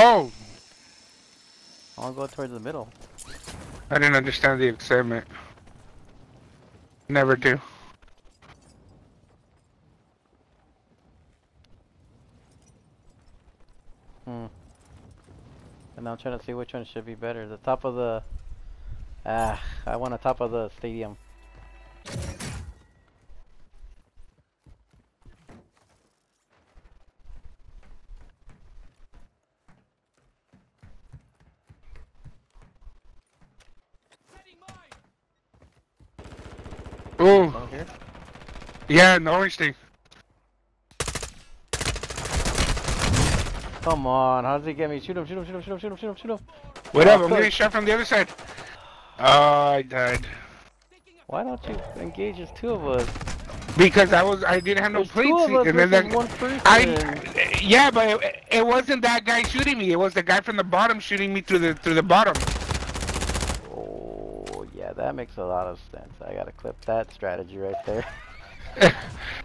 Oh, I'll go towards the middle. I didn't understand the excitement. Never do. Hmm. And now I'm trying to see which one should be better. The top of the... Ah, I want the top of the stadium. Ooh, Oh, here? yeah, in the orange thing. Come on, how does he get me? Shoot him, shoot him, shoot him, shoot him, shoot him, shoot him, shoot him. Oh, up? I'm getting shot from the other side. Oh, I died. Why don't you engage? There's two of us. Because I was, I didn't have no There's plate two of us and then that, one person. I, yeah, but it, it wasn't that guy shooting me. It was the guy from the bottom shooting me through the through the bottom. That makes a lot of sense. I gotta clip that strategy right there.